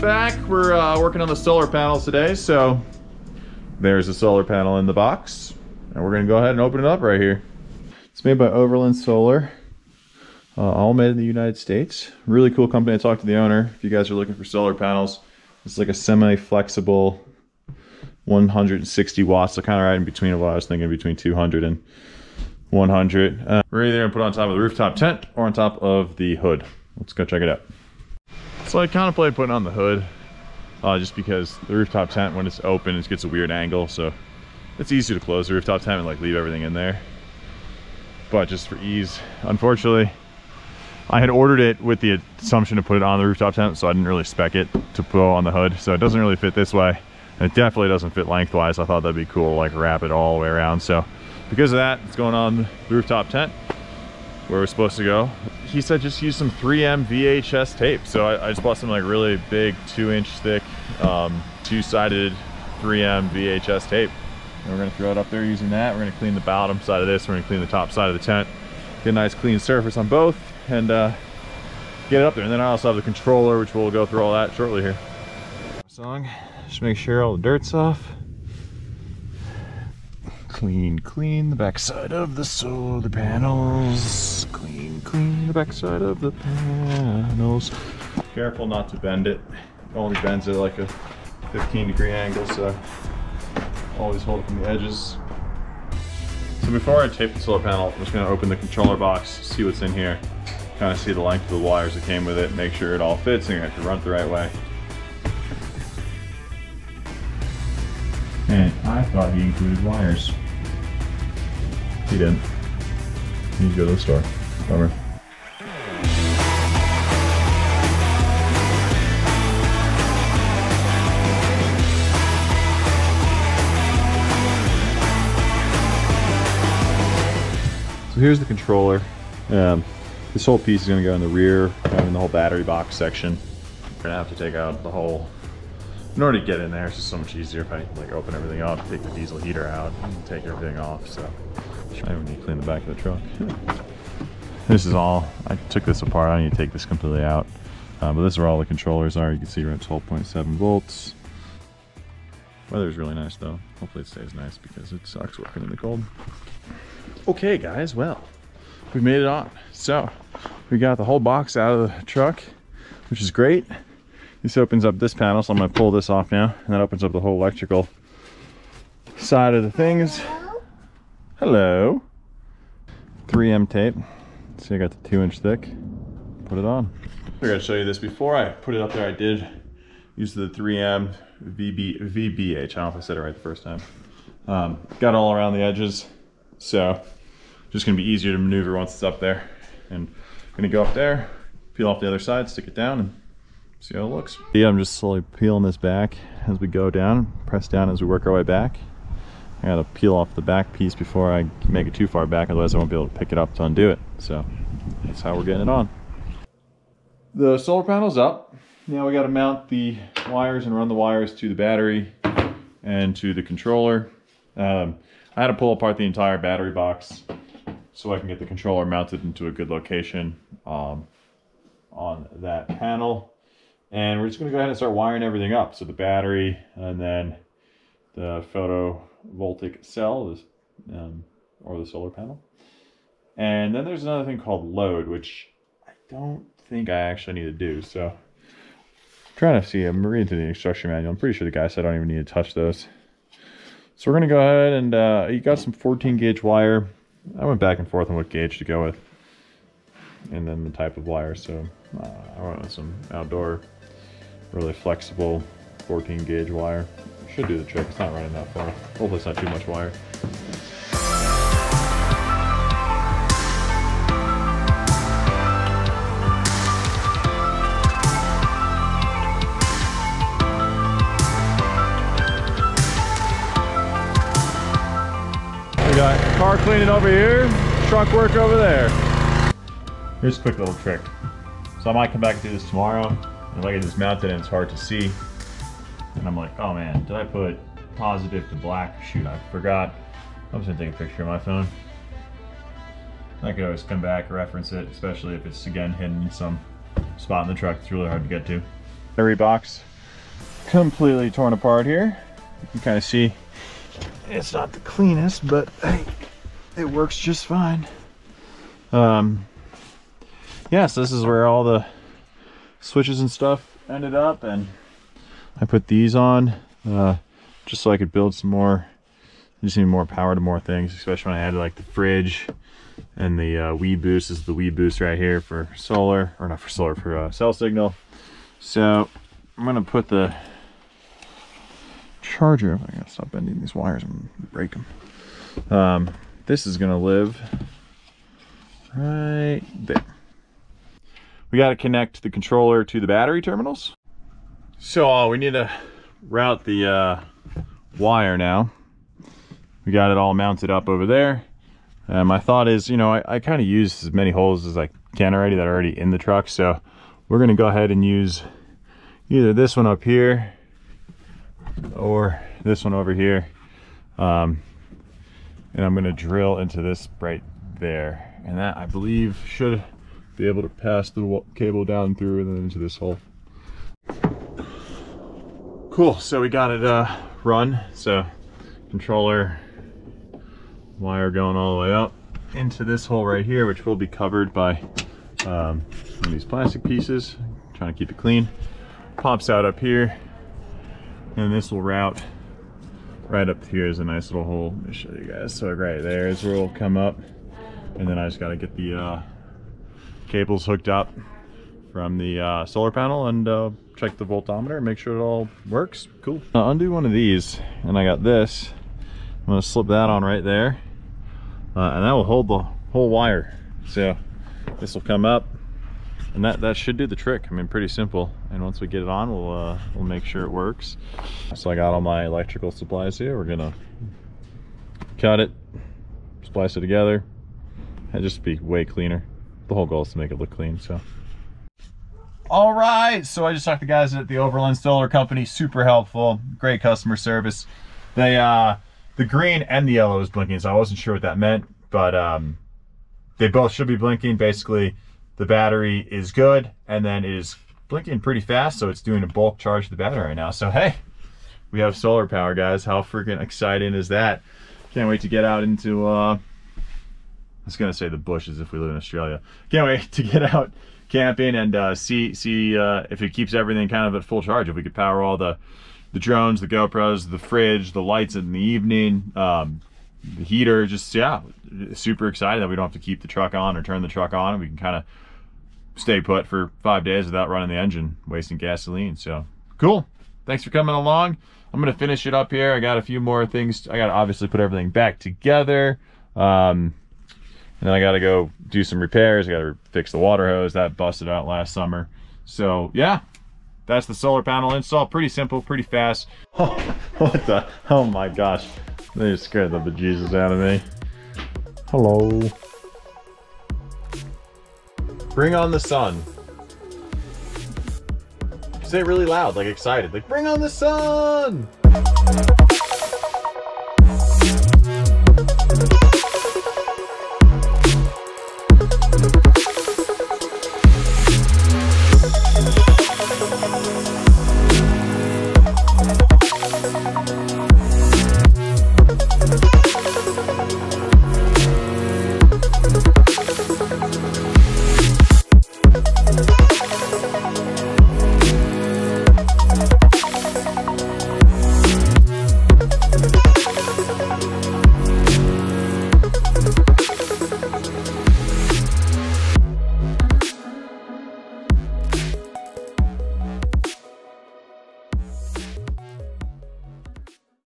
back. We're uh, working on the solar panels today, so there's a solar panel in the box. And we're gonna go ahead and open it up right here. It's made by Overland Solar. Uh, all made in the United States. Really cool company. I talked to the owner. If you guys are looking for solar panels, it's like a semi-flexible 160 watts. So kind of right in between what I was thinking, between 200 and 100. Uh, we're either gonna put on top of the rooftop tent or on top of the hood. Let's go check it out. So I kind of contemplated putting on the hood, uh, just because the rooftop tent, when it's open, it gets a weird angle. So it's easy to close the rooftop tent and like leave everything in there. But just for ease, unfortunately, I had ordered it with the assumption to put it on the rooftop tent, so I didn't really spec it to put on the hood. So it doesn't really fit this way. And it definitely doesn't fit lengthwise. I thought that'd be cool, like wrap it all the way around. So because of that, it's going on the rooftop tent where we're supposed to go. He said just use some 3M VHS tape. So I, I just bought some like really big two inch thick, um, two-sided 3M VHS tape. And we're gonna throw it up there using that. We're gonna clean the bottom side of this. We're gonna clean the top side of the tent. Get a nice clean surface on both and uh, get it up there. And then I also have the controller, which we'll go through all that shortly here. Song, just make sure all the dirt's off. Clean, clean the backside of the solar panels. Clean, clean the backside of the panels. Careful not to bend it. It only bends at like a 15 degree angle, so always hold it from the edges. So before I tape the solar panel, I'm just gonna open the controller box, see what's in here, kind of see the length of the wires that came with it, make sure it all fits, and you have to run it the right way. And I thought he included wires. He didn't. You need to go to the store. Bummer. So here's the controller. Um, this whole piece is going to go in the rear, um, in the whole battery box section. We're to have to take out the whole in order to get in there, it's just so much easier if I like open everything up, take the diesel heater out, and take everything off. So I even need to clean the back of the truck. this is all. I took this apart. I need to take this completely out. Uh, but this is where all the controllers are. You can see at 12.7 volts. Weather's really nice though. Hopefully it stays nice because it sucks working in the cold. Okay guys, well, we made it on. So we got the whole box out of the truck, which is great. This opens up this panel, so I'm gonna pull this off now, and that opens up the whole electrical side of the things. Hello. 3M tape. See, I got the two inch thick. Put it on. I gotta show you this. Before I put it up there, I did use the 3M VB, VBH. I don't know if I said it right the first time. Um, got all around the edges, so just gonna be easier to maneuver once it's up there. And gonna go up there, peel off the other side, stick it down, and see how it looks. Yeah, I'm just slowly peeling this back as we go down, press down as we work our way back. I gotta peel off the back piece before I make it too far back, otherwise I won't be able to pick it up to undo it. So that's how we're getting it on. The solar panel's up. Now we gotta mount the wires and run the wires to the battery and to the controller. Um, I had to pull apart the entire battery box so I can get the controller mounted into a good location um, on that panel. And we're just gonna go ahead and start wiring everything up. So the battery and then the photovoltaic cell um, or the solar panel. And then there's another thing called load, which I don't think I actually need to do. So I'm trying to see, I'm reading through the instruction manual. I'm pretty sure the guy said I don't even need to touch those. So we're gonna go ahead and uh, you got some 14 gauge wire. I went back and forth on what gauge to go with. And then the type of wire. So uh, I went with some outdoor, really flexible 14 gauge wire. Should do the trick. It's not running that far. Hopefully it's not too much wire. We got car cleaning over here, truck work over there. Here's a quick little trick. So I might come back and do this tomorrow. And like I just mounted and it's hard to see. And I'm like, oh man, did I put positive to black? Shoot, I forgot. I'm just gonna take a picture of my phone. I could always come back, reference it, especially if it's again hidden in some spot in the truck It's really hard to get to. Battery box completely torn apart here. You can kind of see it's not the cleanest, but it works just fine. Um, yes, yeah, so this is where all the switches and stuff ended up, and I put these on uh, just so I could build some more. I just need more power to more things, especially when I added like the fridge and the uh, weBoost. This is the weBoost right here for solar, or not for solar, for uh, cell signal. So I'm gonna put the charger. I gotta stop bending these wires and break them. Um, this is gonna live right there. We got to connect the controller to the battery terminals. So uh, we need to route the uh, wire now. We got it all mounted up over there. And my thought is, you know, I, I kind of use as many holes as I can already that are already in the truck. So we're going to go ahead and use either this one up here or this one over here. Um, and I'm going to drill into this right there. And that, I believe, should be able to pass the cable down through and then into this hole. Cool, so we got it uh, run. So controller wire going all the way up into this hole right here, which will be covered by um, these plastic pieces. I'm trying to keep it clean. Pops out up here, and this will route right up here is a nice little hole. Let me show you guys. So right there is where it'll come up, and then I just got to get the uh, cables hooked up from the uh, solar panel and uh, check the voltometer and make sure it all works. Cool. I'll undo one of these and I got this. I'm gonna slip that on right there uh, and that will hold the whole wire. So this will come up and that, that should do the trick. I mean, pretty simple. And once we get it on, we'll, uh, we'll make sure it works. So I got all my electrical supplies here. We're gonna cut it, splice it together, and just be way cleaner the whole goal is to make it look clean, so. All right, so I just talked to guys at the Overland Solar Company, super helpful, great customer service. They, uh, the green and the yellow is blinking, so I wasn't sure what that meant, but um, they both should be blinking. Basically, the battery is good, and then it is blinking pretty fast, so it's doing a bulk charge to the battery right now. So hey, we have solar power, guys. How freaking exciting is that? Can't wait to get out into uh, I was gonna say the bushes if we live in Australia. Can't wait to get out camping and uh, see see uh, if it keeps everything kind of at full charge. If we could power all the the drones, the GoPros, the fridge, the lights in the evening, um, the heater. Just yeah, super excited that we don't have to keep the truck on or turn the truck on. We can kind of stay put for five days without running the engine, wasting gasoline. So cool. Thanks for coming along. I'm gonna finish it up here. I got a few more things. I gotta obviously put everything back together. Um, and then I got to go do some repairs. I got to fix the water hose that busted out last summer. So yeah, that's the solar panel install. Pretty simple, pretty fast. Oh, what the? Oh my gosh. They just scared the bejesus out of me. Hello. Bring on the sun. Say it really loud, like excited. Like, bring on the sun!